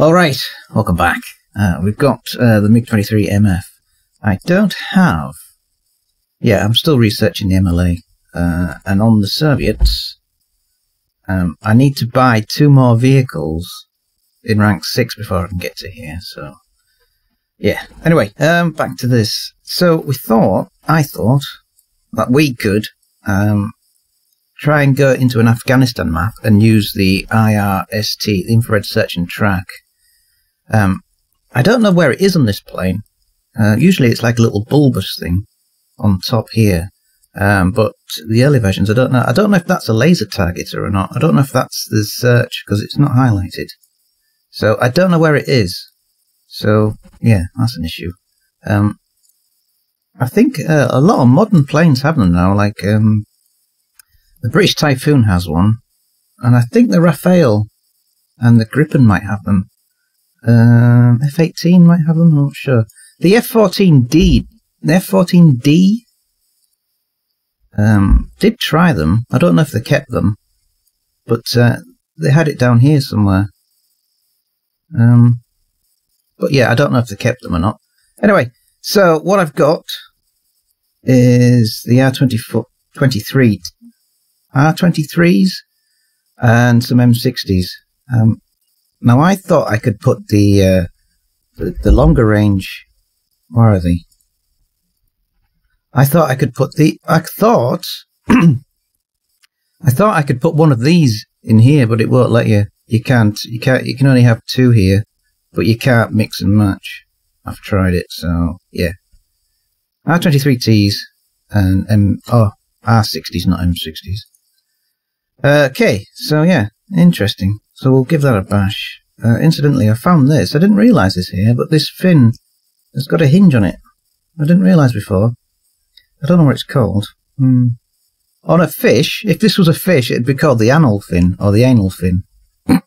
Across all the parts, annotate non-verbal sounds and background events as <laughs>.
Alright, welcome back. Uh, we've got uh, the MiG-23 MF. I don't have... Yeah, I'm still researching the MLA. Uh, and on the Soviets, um, I need to buy two more vehicles in rank 6 before I can get to here, so... Yeah, anyway, um, back to this. So we thought, I thought, that we could um, try and go into an Afghanistan map and use the IRST, the Infrared Search and Track, um, I don't know where it is on this plane. Uh, usually it's like a little bulbous thing on top here. Um, but the early versions, I don't know. I don't know if that's a laser targeter or not. I don't know if that's the search because it's not highlighted. So I don't know where it is. So yeah, that's an issue. Um, I think uh, a lot of modern planes have them now. Like um, the British Typhoon has one, and I think the Rafale and the Gripen might have them. Um, F-18 might have them, I'm not sure. The F-14D, the F-14D, um, did try them. I don't know if they kept them, but uh, they had it down here somewhere. Um, but yeah, I don't know if they kept them or not. Anyway, so what I've got is the R23 R23s and some M60s. Um, now I thought I could put the uh, the, the longer range. Where are they? I thought I could put the. I thought. <clears throat> I thought I could put one of these in here, but it won't let you. You can't. You can't. You can only have two here, but you can't mix and match. I've tried it, so yeah. R23Ts and M. Oh, R60s, not M60s. Uh, okay, so yeah, interesting. So we'll give that a bash. Uh, incidentally, I found this. I didn't realise this here, but this fin has got a hinge on it. I didn't realise before. I don't know what it's called. Hmm. On a fish, if this was a fish, it'd be called the anal fin or the anal fin. <coughs>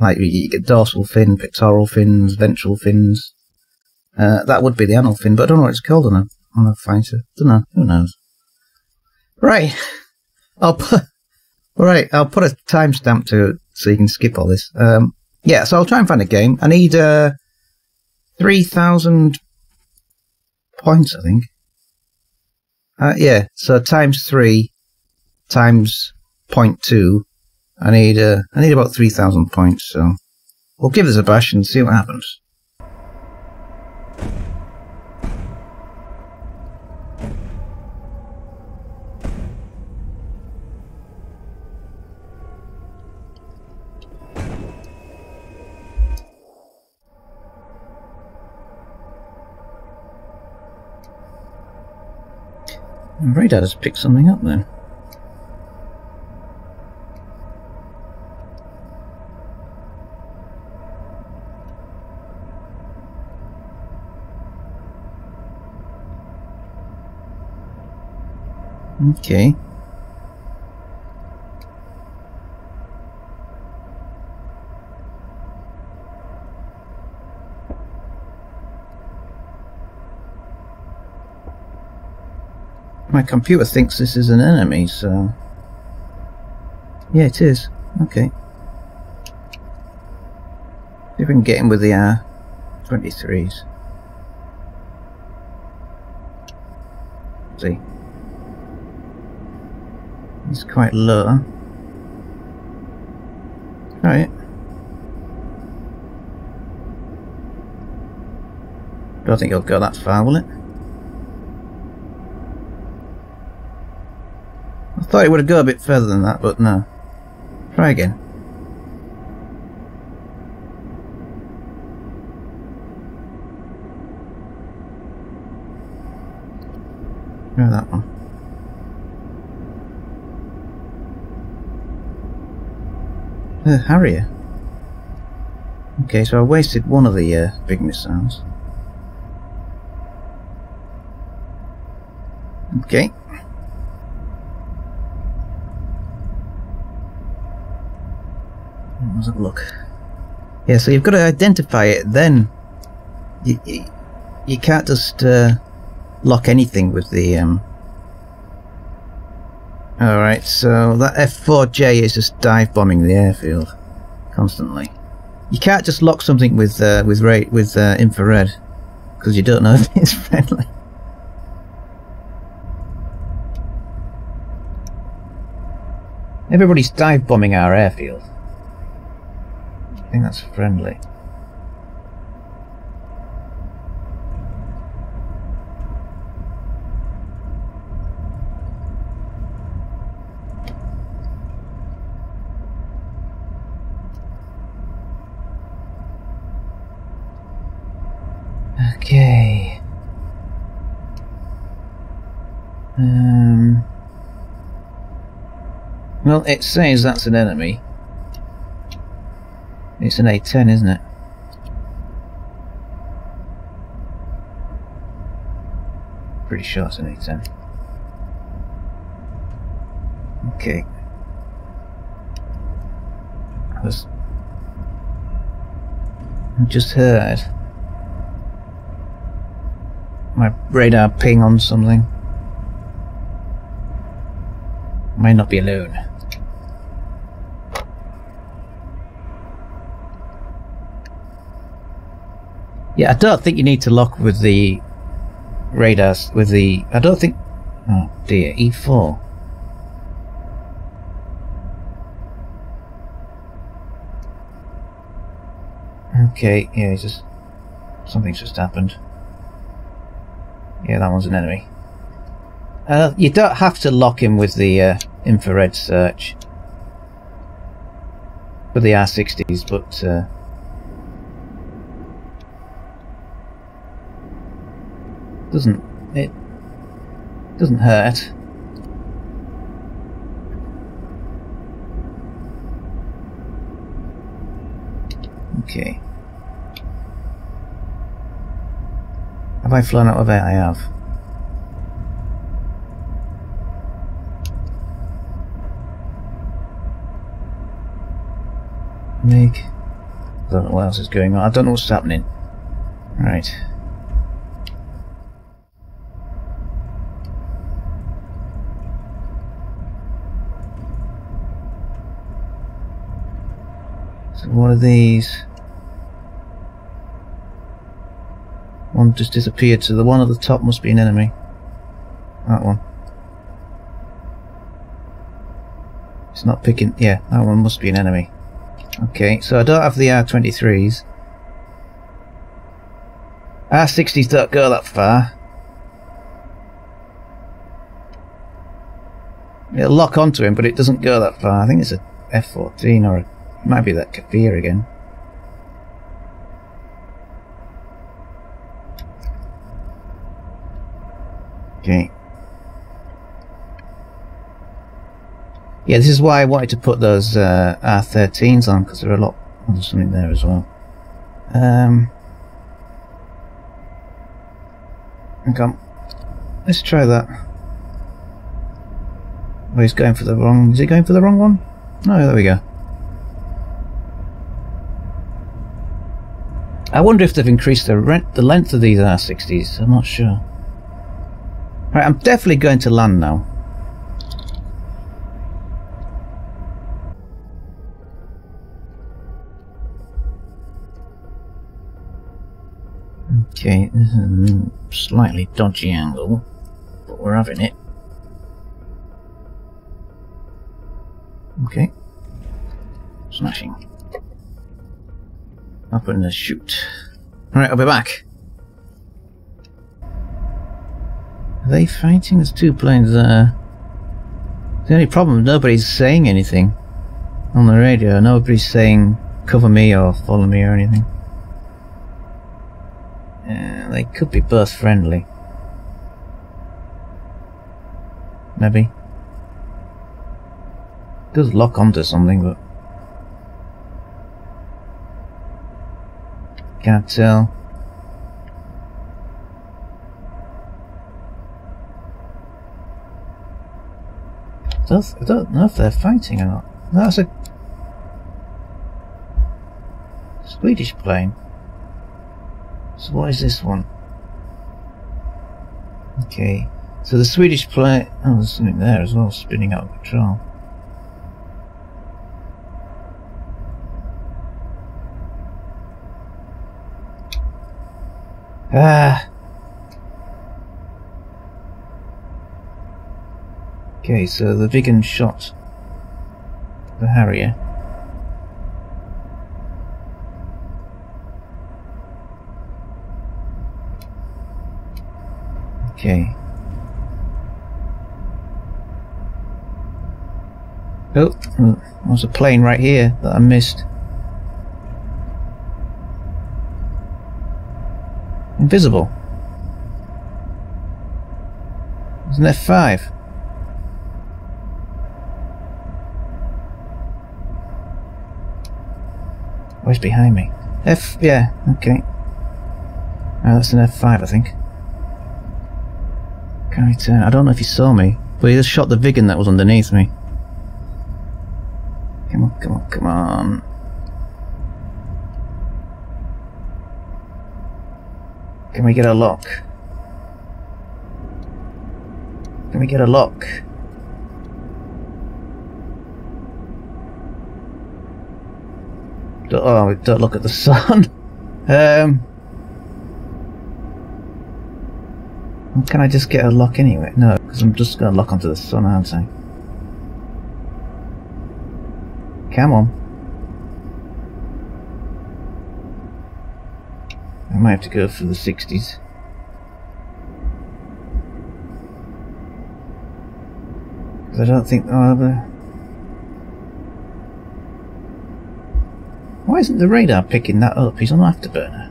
like you get dorsal fin, pectoral fins, ventral fins. Uh, that would be the anal fin, but I don't know what it's called on a on a fighter. Don't know. Who knows? Right. <laughs> I'll put. Right. I'll put a timestamp to so you can skip all this. Um, yeah, so I'll try and find a game. I need uh, 3,000 points, I think. Uh, yeah, so times 3 times 0.2. I need, uh, I need about 3,000 points, so we'll give this a bash and see what happens. Radar just picked something up then. Okay. My computer thinks this is an enemy, so... Yeah, it is. Okay. See if we can get him with the uh, R-23s. See. He's quite low. Right. Don't think he'll go that far, will it? Thought it would have go a bit further than that, but no. Try again. Try that one. Uh, Harrier. Okay, so I wasted one of the uh, big missiles. Okay. Does it look? Yeah, so you've got to identify it, then you, you, you can't just uh, lock anything with the... Um... Alright, so that F4J is just dive bombing the airfield constantly. You can't just lock something with uh, with rate with uh, infrared because you don't know <laughs> if it's friendly. Everybody's dive bombing our airfield. I think that's friendly. Okay. Um. Well, it says that's an enemy. It's an A10, isn't it? Pretty sure it's an A10. Okay. I just heard my radar ping on something. Might not be alone. Yeah, I don't think you need to lock with the radars, with the... I don't think... Oh dear, E4. Okay, yeah, just... Something's just happened. Yeah, that one's an enemy. Uh, you don't have to lock him with the uh, infrared search. For the R60s, but... Uh, doesn't it doesn't hurt. Okay. Have I flown out of it? I have. Make. I don't know what else is going on. I don't know what's happening. Right. So of these? One just disappeared, so the one at the top must be an enemy. That one. It's not picking... Yeah, that one must be an enemy. Okay, so I don't have the R23s. R60s don't go that far. It'll lock onto him, but it doesn't go that far. I think it's a F-14 or a might be that Kfir again. Okay. Yeah, this is why I wanted to put those uh, R13s on, because there are a lot... There's something there as well. Um... Okay. Let's try that. Oh, he's going for the wrong... Is he going for the wrong one? Oh, there we go. I wonder if they've increased the rent, the length of these R60s. I'm not sure. Right, I'm definitely going to land now. Okay, this is a slightly dodgy angle, but we're having it. Okay. Smashing. Up in the chute. Alright, I'll be back. Are they fighting? There's two planes there. The only problem, nobody's saying anything on the radio. Nobody's saying cover me or follow me or anything. They could be both friendly. Maybe. Does lock onto something, but Can't tell. I don't know if they're fighting or not. That's a Swedish plane. So what is this one? Okay. So the Swedish plane... Oh, there's something there as well, spinning out of control. Ah. Okay, so the Viggen shot the Harrier. Okay. Oh, there's a plane right here that I missed. Invisible. It's an F5. Where's behind me? F, yeah, okay. Oh, that's an F5, I think. Can I turn? I don't know if you saw me, but he just shot the Viggen that was underneath me. Come on, come on, come on. Can we get a lock? Can we get a lock? Oh, don't look at the <laughs> sun. um, can I just get a lock anyway? No, because I'm just going to lock onto the sun, aren't I? Come on. I might have to go for the 60s. I don't think... Oh, the... Why isn't the radar picking that up? He's on afterburner.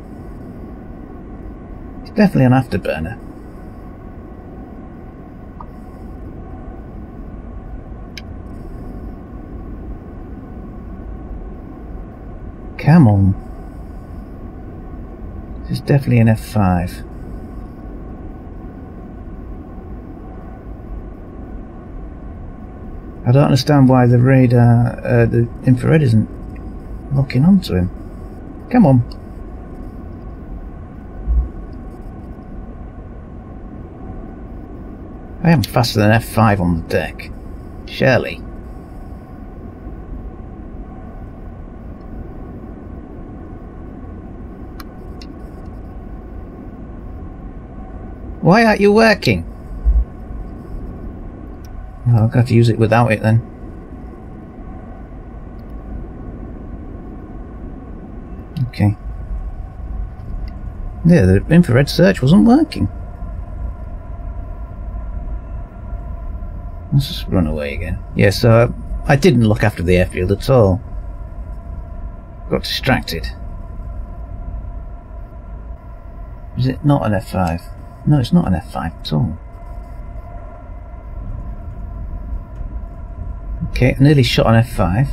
He's definitely on afterburner. Come on. Is definitely an F5. I don't understand why the radar, uh, the infrared isn't locking onto him. Come on. I am faster than F5 on the deck. Surely. Why aren't you working? I'll have to use it without it then. Okay. Yeah, the infrared search wasn't working. Let's just run away again. Yeah, so I didn't look after the airfield at all. Got distracted. Is it not an F5? No, it's not an F5 at all. Okay, I nearly shot an F5.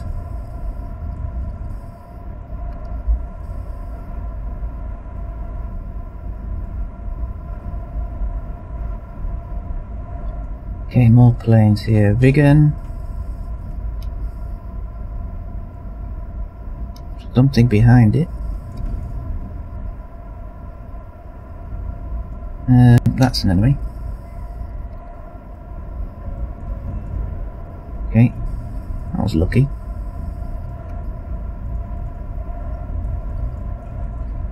Okay, more planes here. Viggen. Something behind it. Uh, that's an enemy. Okay, that was lucky.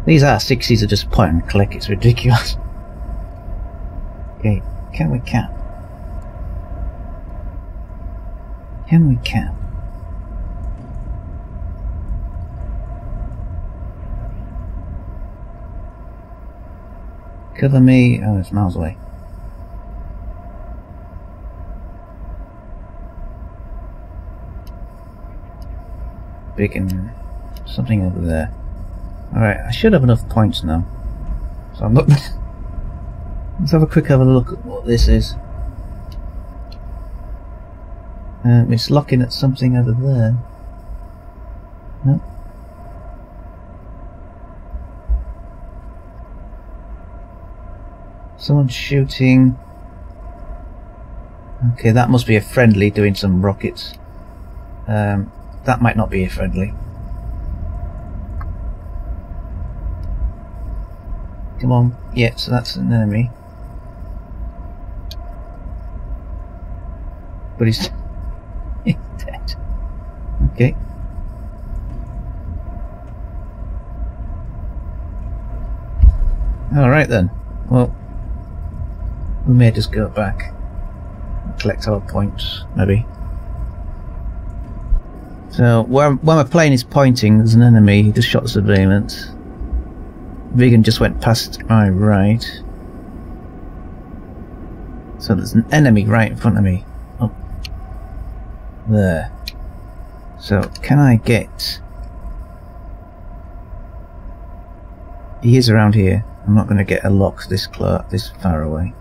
These R60s are just point and click, it's ridiculous. Okay, can we cap? Can we cap? Cover me. Oh, it's miles away. And something over there. Alright, I should have enough points now. So I'm looking. <laughs> Let's have a quick have a look at what this is. Um, it's locking at something over there. Nope. Someone's shooting. Okay, that must be a friendly doing some rockets. Um, that might not be a friendly. Come on. Yeah, so that's an enemy. But he's, <laughs> dead. Okay. Alright then. Well, we may just go back. Collect our points, maybe. So, where, where my plane is pointing, there's an enemy. He just shot surveillance. Viggen just went past my right. So there's an enemy right in front of me. Oh. There. So, can I get... He is around here. I'm not going to get a lock this this far away.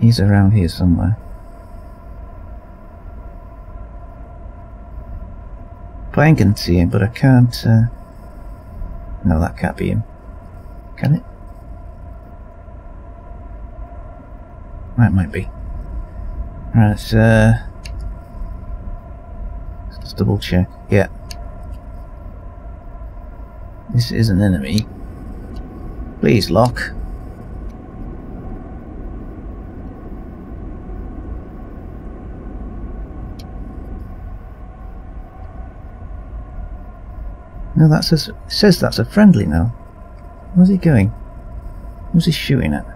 He's around here somewhere. Plane can see him, but I can't... Uh... No, that can't be him. Can it? That might be. Right, let's, uh... Let's double check. Yeah. This is an enemy. Please lock. No, that says, says that's a friendly now. Where's he going? Who's he shooting at?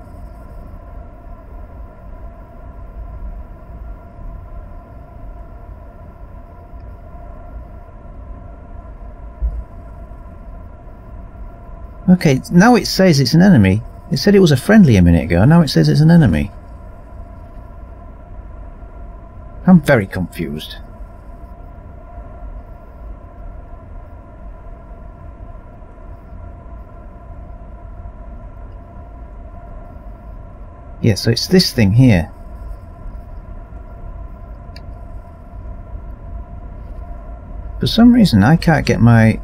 Okay, now it says it's an enemy. It said it was a friendly a minute ago, now it says it's an enemy. I'm very confused. Yeah, so it's this thing here. For some reason I can't get my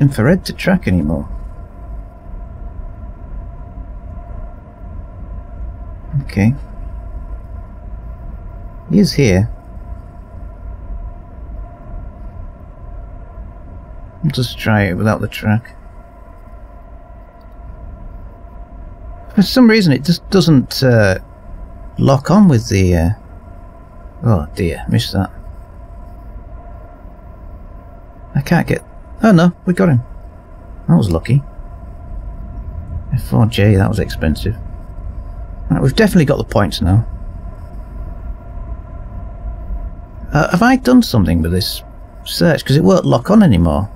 infrared to track anymore. Okay. He is here. I'll just try it without the track. For some reason it just doesn't uh, lock on with the... Uh... Oh dear, missed that. I can't get... Oh no, we got him. That was lucky. F4J, that was expensive. Right, we've definitely got the points now. Uh, have I done something with this search? Because it won't lock on anymore.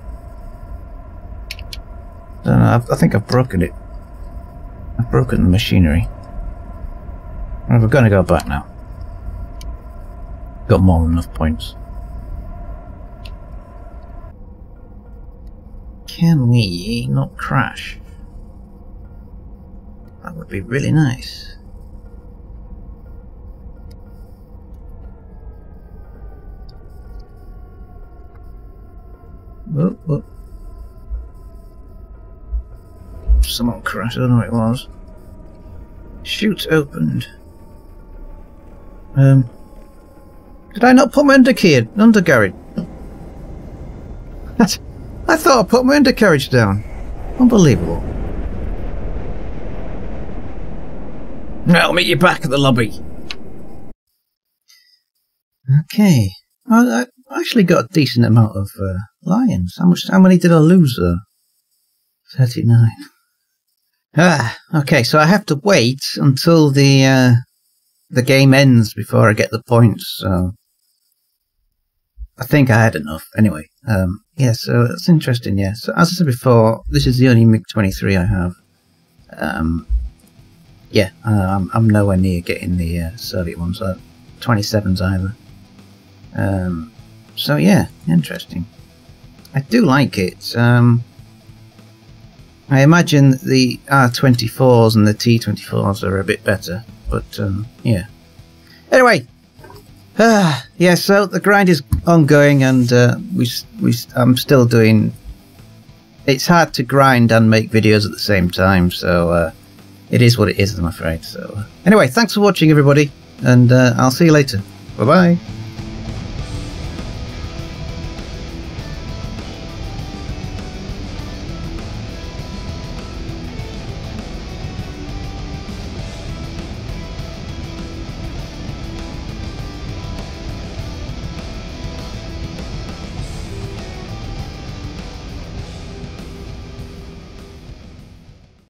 I don't know, I've, I think I've broken it. Broken the machinery. We're going to go back now. Got more than enough points. Can we not crash? That would be really nice. Oh. Someone crashed, I don't know what it was. Chute opened. Um, did I not put my undercarriage, undercarriage? I thought I put my undercarriage down. Unbelievable. I'll meet you back at the lobby. Okay. I, I actually got a decent amount of uh, lions. How much? How many did I lose? Uh, Thirty-nine. Ah, okay, so I have to wait until the uh, the game ends before I get the points. So I think I had enough. Anyway, um, yeah, so that's interesting. Yeah, so as I said before, this is the only MiG twenty three I have. Um, yeah, uh, I'm, I'm nowhere near getting the uh, Soviet ones. Uh, 27s either. Um, so yeah, interesting. I do like it. Um, I imagine the R24s and the T24s are a bit better, but um, yeah. Anyway, uh, yeah. So the grind is ongoing, and uh, we we I'm still doing. It's hard to grind and make videos at the same time, so uh, it is what it is. I'm afraid. So anyway, thanks for watching, everybody, and uh, I'll see you later. Bye bye.